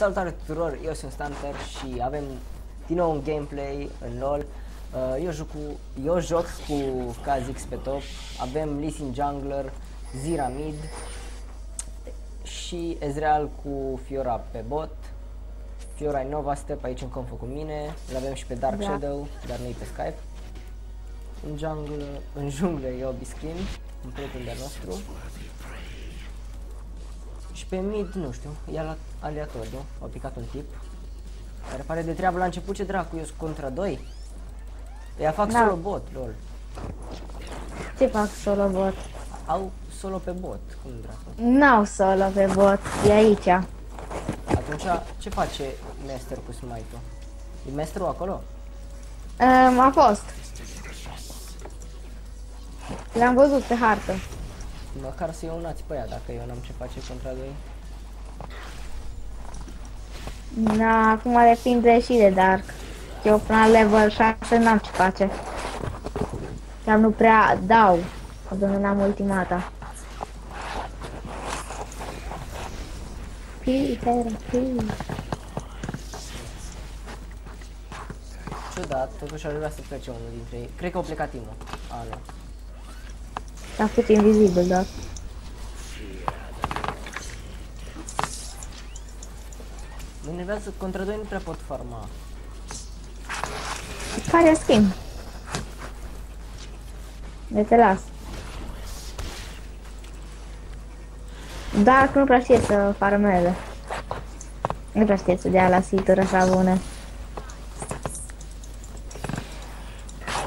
Salutare tuturor, eu sunt Stunter și avem din nou un gameplay în LoL. Uh, eu, joc cu, eu joc cu Kha'Zix pe top, avem Lee Sin Jungler, Zira mid și Ezreal cu Fiora pe bot. Fiora e Nova Step aici în confă cu mine, îl avem și pe Dark Da. Shadow, dar nu pe Skype. În jungle, în jungle e Obiskin, un prieten de-al nostru. Și pe mid, nu știu, e ala- aleatoriu, a picat un tip. Care pare de treabă la început, ce dracu, eu sunt contra 2. Ea fac Da. solo bot, lol. Ce fac solo bot? Au solo pe bot, cum dracu. N-au solo pe bot, e aici. Atunci, ce face Master cu smite-ul? E Masterul acolo? Um, a fost. L-am văzut pe hartă. Măcar să-i unați pe ea, dacă eu n-am ce face contra 2. Na, acum depinde și de Dark. Eu până la level 6 n-am ce face. Chiar nu prea dau. Până n-am ultimata. Peter, Peter. Ciudat, totuși ar vrea să plece unul dintre ei. Cred că au plecat Timo. A, nu. S-a făcut invizibil, da. Mă enervează, contra 2 nu prea pot farma. Care schimb? De te las. Dark nu prea știe să farmeze. Nu prea știe să dea la situri așa bune.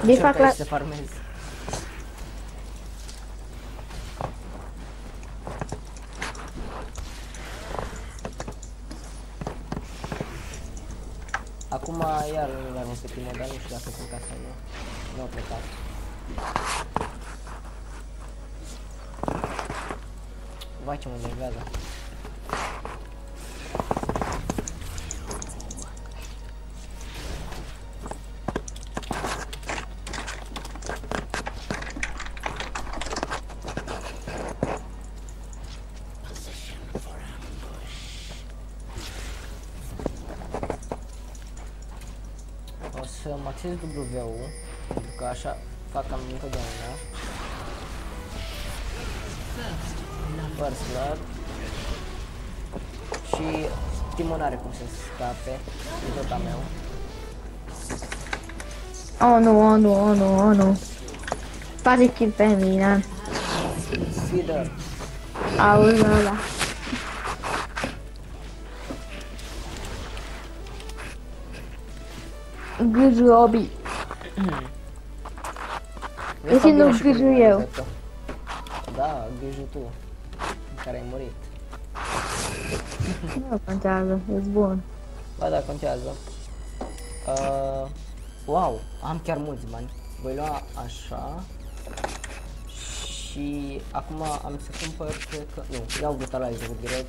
Din fac la... să farmezi. Acum iar nu l-am pe tine, dar nu știu dacă sunt ca sau nu. Nu au plecat. Vai ce mă enervează. Să mă acces W-ul, pentru că așa fac cam întotdeauna. First blood. Și Timon are cum să scape, e tot a meu. Oh nu, oh nu, oh nu, oh nu. Face kill pe mine. Feeder, Auzi ăla. Gâju obi. Vezi, Deci fac nu bine și cu gâju mine, eu. cred că. Da, gâju tu, care ai murit. Nu contează, e bun. Ba da, contează. Uh, wow, am chiar mulți bani. Voi lua așa. Și acum am să cumpăr, cred că, nu, iau brutalizer direct.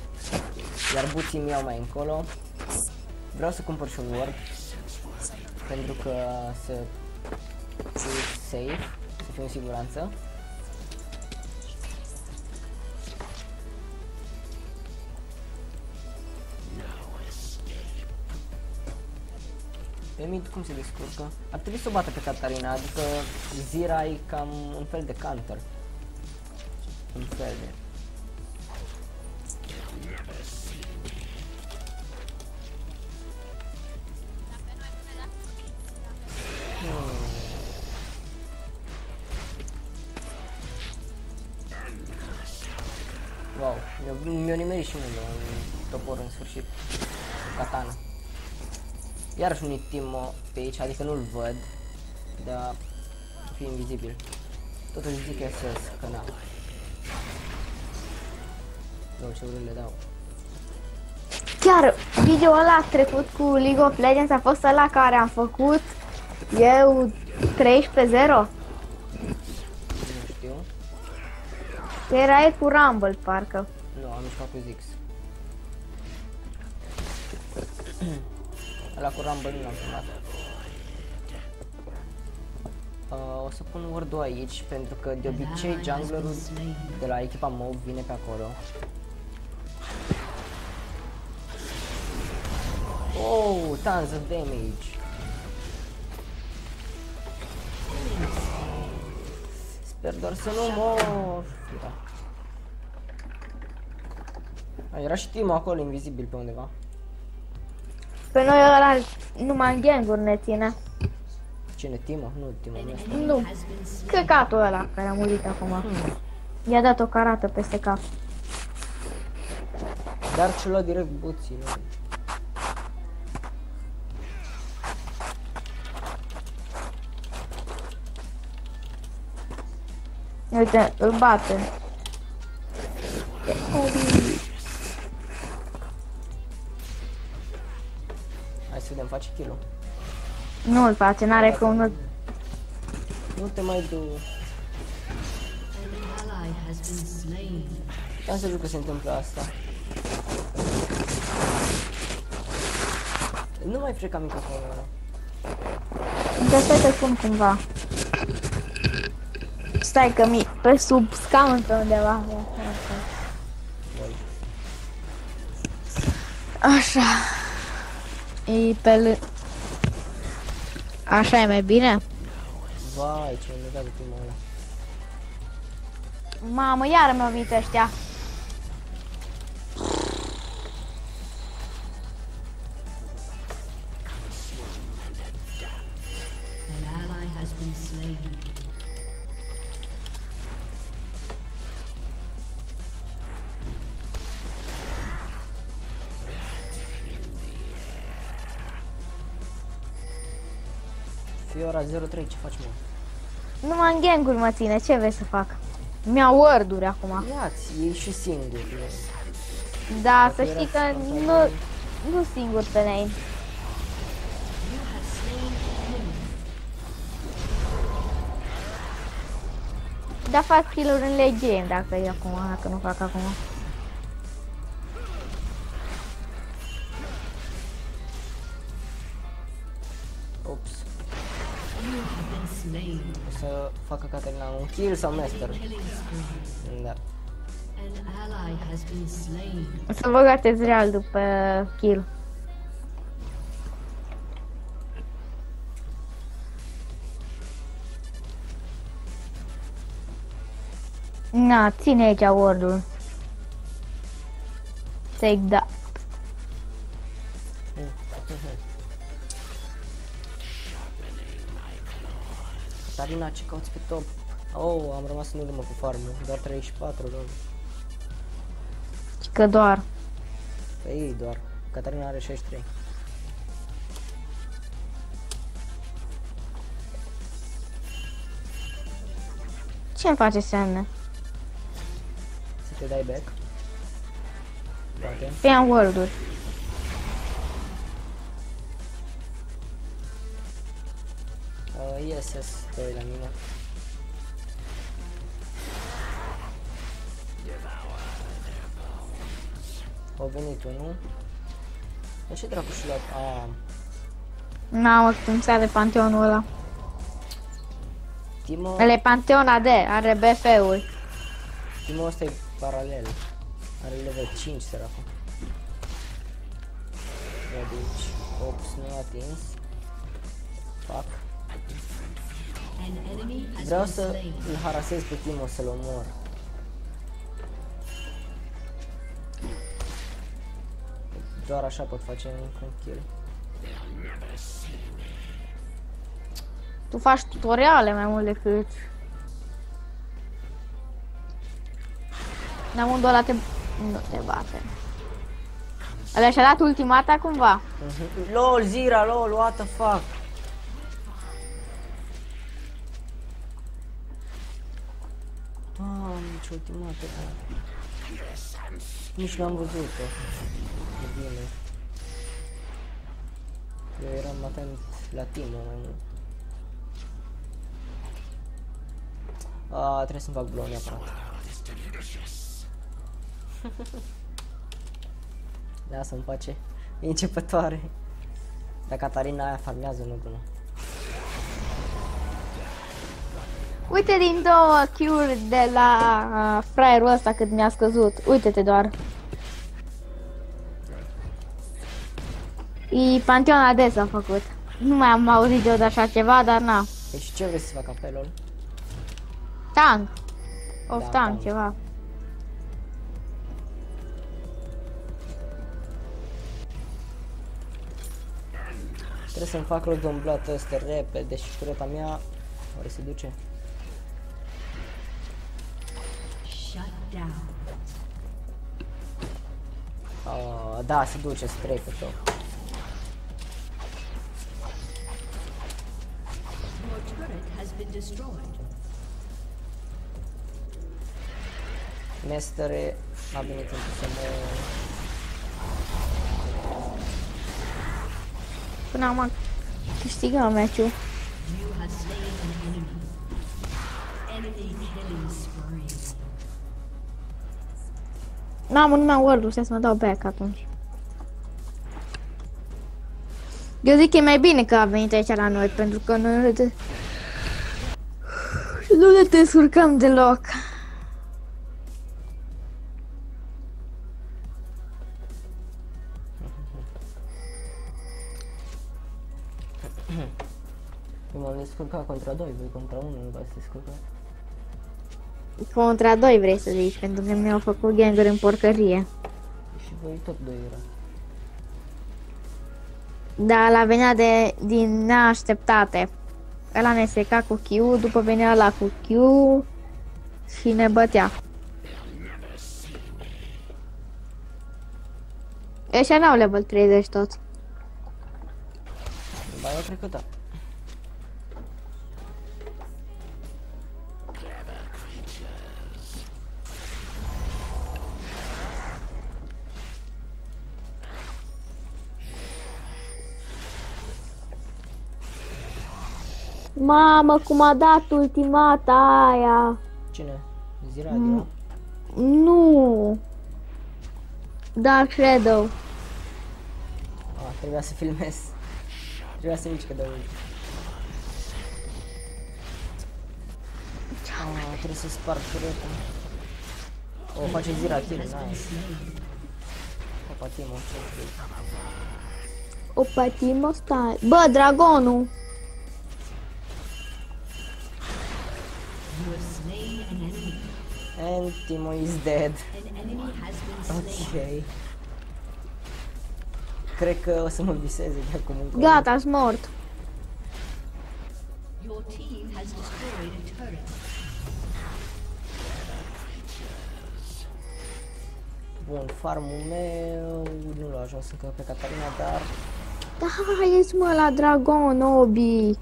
Iar buții mi iau mai încolo. Vreau să cumpăr și un word. Pentru că să fiu safe, să fiu în siguranță. Pe mid cum se descurcă? Ar trebui să o bată pe Catarina, adică Zira e cam un fel de counter. Un fel de... Wow, mi-a- mi-a nimerit și mie un topor în sfârșit. Katana. Iarăși un Timo pe aici, adică nu-l văd, dar fi invizibil. Totuși zic SS, că na. Nu, ce urât le dau. Chiar video ăla trecut cu League of Legends a fost ăla care am făcut eu 13-0. Nu știu. Că erai cu Rumble, parcă. Nu, am mișcat cu Zix. Ăla cu Rumble nu l-am filmat. Uh, o să pun word aici pentru că de obicei junglerul de la echipa MOV vine pe acolo. Oh, tons of damage. Sper doar să nu mor. Da. A, era și Timo acolo, invizibil pe undeva. Pe noi ăla numai în ganguri ne ține. Cine? Timo? Nu, Timo nu este. Nu. Căcatul ăla care a murit acum. I-a dat o carată peste cap. Dar ce lua direct buții, nu? Uite, îl bate. Hai să vedem, face kill Nu îl face, n-are cum, nu Nu te mai du. ally has been slain. Am să că se întâmplă asta. Nu mai freca microfonul ăla. Încă stai să spun cumva. Stai că mi pe sub scaun pe undeva. Băi. Așa. E pe l... Așa e mai bine? Vai, ce mi-a legat de primul ăla. Mamă, iară mi-au venit ăștia. 03, ce faci mă? Numai în ganguri mă ține, ce vrei să fac? Mi-au word acum. Ia-ți, e și singur. Da, să Dacă știi că era nu, spontan. nu singur pe name. Da, fac kill-uri în legend dacă e acum, dacă nu fac acum. O să facă Caterina un kill sau master. Killing spree. Da. An ally has been slain. O să băgate Ezreal după kill. Na, ține aici word-ul. Take that. Catarina, ce cauți pe top? Oh, am rămas în urmă cu farmul. Doar 34, lor. Că doar. Pe ei doar. Catarina are 63. Ce-mi face semne? Să te dai back. Poate. Pe am word-uri. Uh, yes, yes, doi la mine. Au venit unul. De ce dracu și luat? Ah, N-am cum să are panteonul ăla. Timo, El e Panteon AD, are BF-uri. Timo ăsta e paralel. Are level 5, săracul. Ia de aici. Ops, nu a atins. Fuck. An enemy has Vreau been să slain. îl harasez pe Timo, să-l omor. Doar așa pot face un kill. Tu faci tutoriale mai mult decât... Neamundul ăla te... Nu te bate. Ăla și-a dat ultimata cumva. Mhm. LOL, Zira, LOL, what the fuck? Doamne, ce ultimată, bă. Nici n-am văzut-o. E bine. Eu eram atent la Timo mai mult. A, trebuie să-mi fac blon neapărat. Lasă-mi pace. E începătoare. Dar Catarina aia farmează, nu bună. Uite din două cure de la uh, fraierul ăsta cât mi-a scăzut. Uite-te doar. E Panteon Ades a făcut. Nu mai am auzit eu de așa ceva, dar na. Deci ce vrei să fac apelul? Tank. Of Da, tank, tank. ceva. Trebuie să-mi fac loc de umblat ăsta repede și tureta mea oare se duce? Uh, da, se duce spre pe tot. Your turret has been destroyed. Mestere a venit timpul să mă... Până acum câștigăm meciul. You have slain an enemy. Enemy killing spree. Mamă, nu mi-am word să mă dau back atunci. Eu zic că e mai bine că a venit aici la noi, pentru că noi nu te... Nu ne descurcăm deloc. Eu m-am descurcat contra 2, voi contra 1 nu v-ați descurcat. Contra 2 vrei să zici, pentru că mi-au făcut ganguri în porcărie. Și voi tot 2 era. Da, la venea de, din neașteptate. Ăla ne seca cu Q, după venea la cu Q și ne bătea. Ăștia n-au level 30 tot. Ba, eu cred că da. Mamă, cum a dat ultimata aia. Cine? Ziradia? Mm. Nu. Dark Shadow. Ah, trebuia să filmez. Trebuia să mici că de mult. Ah, trebuie să sparg tureta. O, face zira kill, nice. Opa, Timo, ce vrei? O patimo stai. Bă, dragonul. And Timo is dead. An enemy has been slain. Ok. Cred că o să mă viseze de acum încolo. Gata, sunt mort. Your team has destroyed a turret. Bun, farmul meu nu l-a ajuns încă pe Catarina, dar Da, hai mă la dragon, Obi.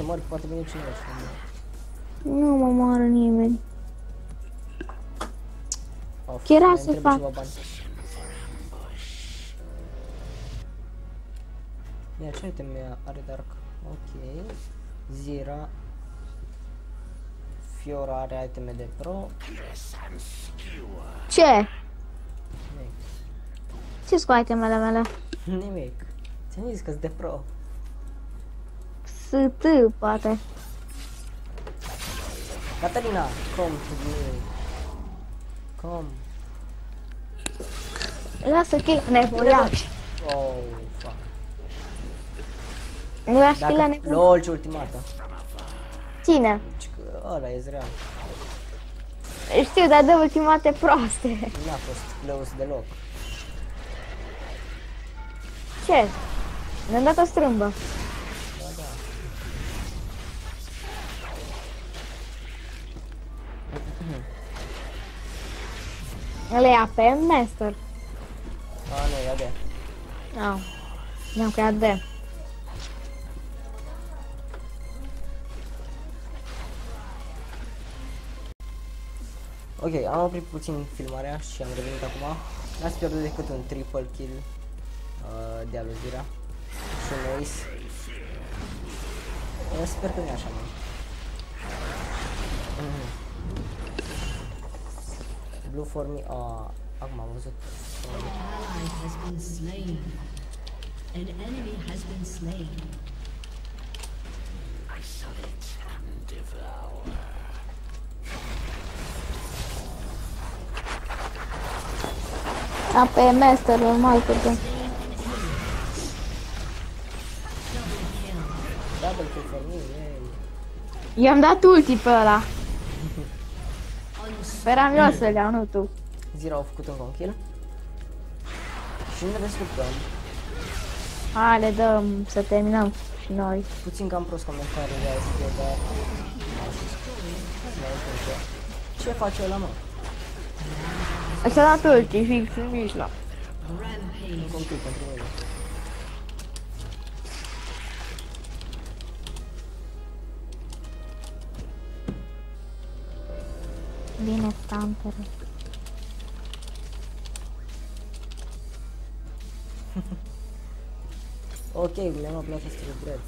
Să mori, poate vine cineva și mă mori. Nu mă moară nimeni. Of, Ce era mai să trebuie fac? ceva bani. Ia, ce item mi are Dark? Ok. Zira. Fiora are iteme de pro. Ce? Nimic. Ce scoate mele mele? Nimic. Ți-am zis că-s de pro. ST, poate. Catalina, come to me. Come. Lasă kill nevoiaș. Oh, fuck. Nu lași kill Dacă... nevoiaș. LOL, ce ultimată. Cine? Deci că ăla e Ezreal. Știu, dar de ultimate proaste. N-a fost close deloc. Ce? Ne-am dat o strâmbă. Ăla e AP Master. A, nu, ia de. Nu. Ne-am creat de. Ok, am oprit puțin filmarea și am revenit acum. N-ați pierdut decât un triple kill uh, de aluzira și un ace. Eu sper că nu e așa, mă. Mhm. Blue for me, uh, acum am văzut. An ally has been slain. An enemy has been slain. Am pe master normal că da. Double kill for me, yay. I-am dat ulti pe ăla. Speram eu să le iau, nu tu. Zero au făcut încă un kill. Și ne descurcăm. Hai, le dăm să terminăm și noi. Puțin cam prost comentarii de azi, dar... Mai întâmplă. Ce face ăla, mă? Așa a dat ulti fix în mijloc. Încă un kill pentru mine. Bine, stamperul. Ok, mi-am luat asta de drept.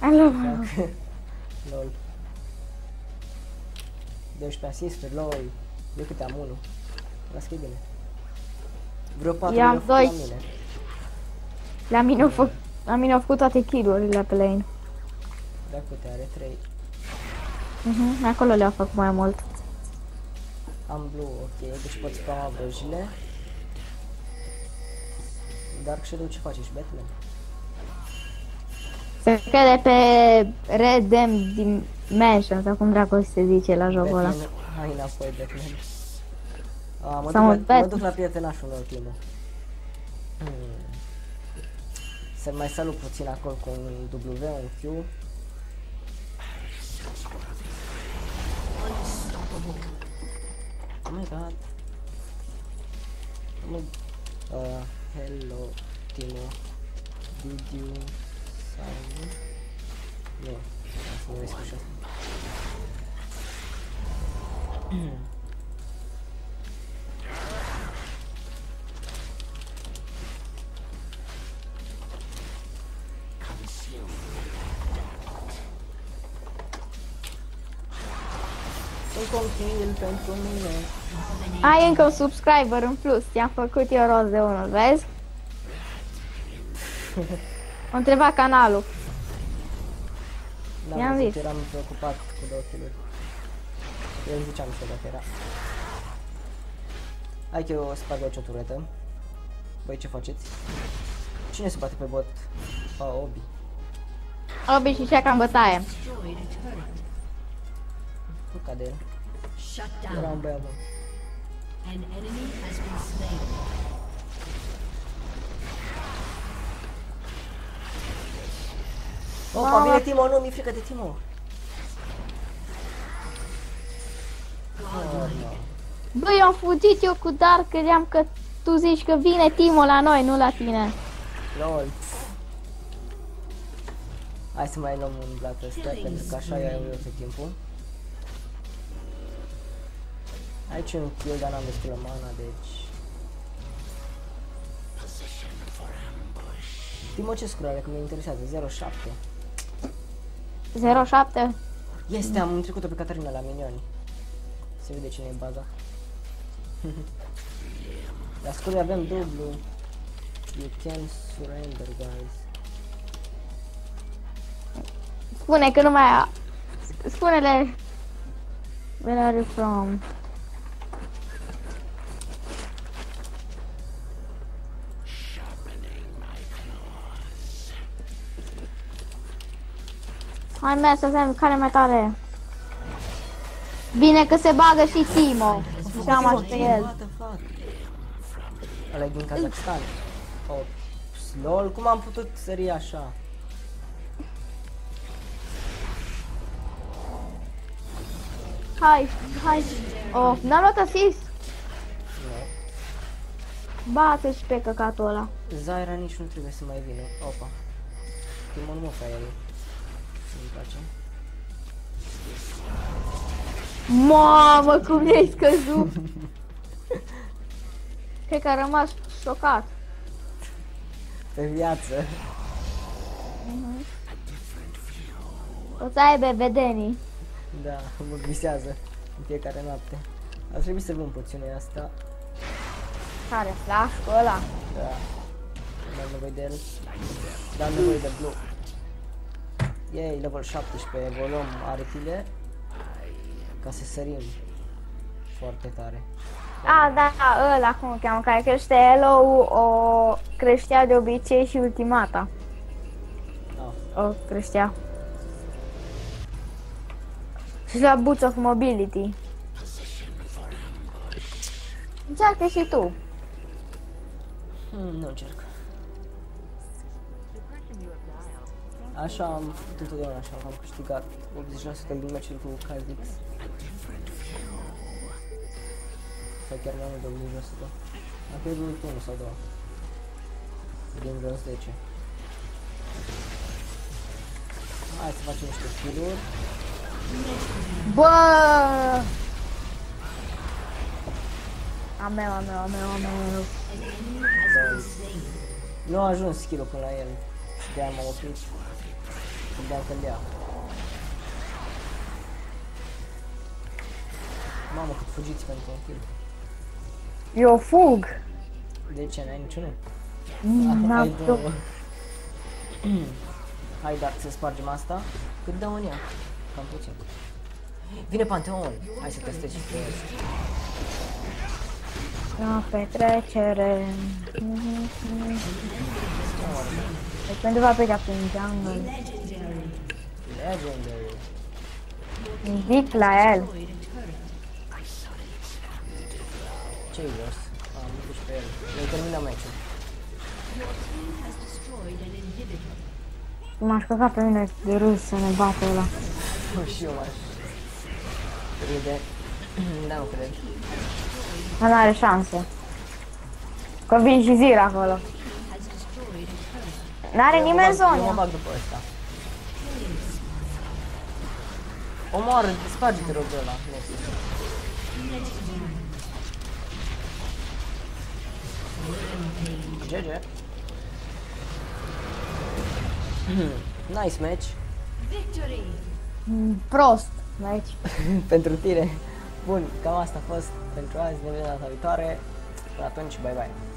Alo, lol. 12 asisturi, lol. Eu câte am 1. Las că e bine. Vreo 4 I-am le-au făcut la doi. mine. la mine au făcut, la mine au făcut toate kill-urile pe lane. Dacă câte are 3. Mhm, acolo le-au făcut mai mult. Am blue, ok, deci pot spama vrăjile. Dark Shadow ce face și Batman? Se crede pe Redem Dimension, sau cum dracu se zice la jocul ăla. Batman, hai înapoi Batman. A, mă, Sau duc mă la, mă Bat- duc la prietenașul meu, Timo. Hmm. Să mai salut puțin acolo un W, un Q. Oh my god. Oh my... Uh, hello, Timo. Did you sign? Spui pentru mine. Ai încă un subscriber în plus, ți-am făcut eu rost de unul, vezi? O întreba canalul. N-am I-am văzut, zis. eram preocupat cu două kiluri. Eu îmi ziceam și eu dacă era. Hai că eu sparg o cioturetă. Băi, ce faceți? Cine se bate pe bot? A, Obi. Obi și cea cam bătaie. Destroyed a turret. Nu cade el. Shut Era un down. băiat bun. An enemy has been slain. Opa, Mama. vine Timo, nu, mi-e frică de Timo. Oh, no. Băi, eu am fugit eu cu Dark, credeam că tu zici că vine Timo la noi, nu la tine. Lol. Hai să mai luăm un blat ăsta, pentru că așa iau eu tot timpul. Aici e un kill, dar n-am destulă mana, deci... Timo ce scurare, că mă interesează, 07. 07. Este, am trecut-o pe Catarina la minioni. Se vede cine e în baza. la scuri avem dublu. You can surrender, guys. Spune că nu mai... a- Spune-le... Where are you from? Hai mea să vedem care e mai tare. Bine că se bagă și Timo. Și am așa pe el. What the fuck? Ăla e din Kazakhstan. Oh, lol, cum am putut sări așa? Hai, hai. Oh, n-am luat asist. Nu. Bate și pe căcatul ăla. Zaira nici nu trebuie să mai vină. Opa. Timo nu mă fa el. Nu-mi place. Mamă, cum i-ai scăzut! Cred că a rămas șocat. Pe viață. O să aibă vedenii. Da, mă visează în fiecare noapte. Ar trebui să luăm puținul asta. Care flașul ăla? Da. Nu am nevoie de el. Dar am nevoie de blue. Yay, level 17, evoluăm aripile. ca să sărim foarte tare. A, da, da, ăla cum o cheamă, care crește Hello, o creștea de obicei și ultimata. Ah, O creștea. Și la Boots of Mobility. Încearcă și tu. hmm, nu încerc. Așa am făcut întotdeauna așa, am câștigat 80% din meciuri cu Kha'Zix. Sau chiar mai mult de 80%. Am pierdut unul sau două. Din vreo 10. Hai să facem niște kill-uri. Bă! A meu, a meu, a meu, a meu. Nu a ajuns skill până la el. Și de-aia m-am oprit. Credeam că-l ia. Mamă, cât fugiți pentru un kill. Eu fug. De ce? N-ai niciunul? Mm, N-am Hai, fug. două. Hai, dar să spargem asta. Cât dă în ea? Cam puțin. Vine Panteon! Hai să testez și test. La petrecere. Deci pentru va pleca prin jungle. Legendary. Zic la el. Ce-i jos? Am dus pe el. Noi terminăm meciul. M-aș căca pe mine de râs să ne bată ăla. și eu m-aș râde. Da, nu cred. Dar n-are șanse. Că vin și zir acolo. N-are Eu mă nimeni bag- Eu mă zona. bag după ăsta. Omoară, sparge-te rog de ăla. Nexus. GG. nice match. Victory! Prost. Aici. pentru tine. Bun, cam asta a fost pentru azi. Ne vedem data viitoare. Până atunci, bye bye.